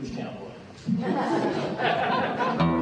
Who's cowboy?